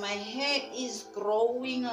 my hair is growing